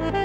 Bye.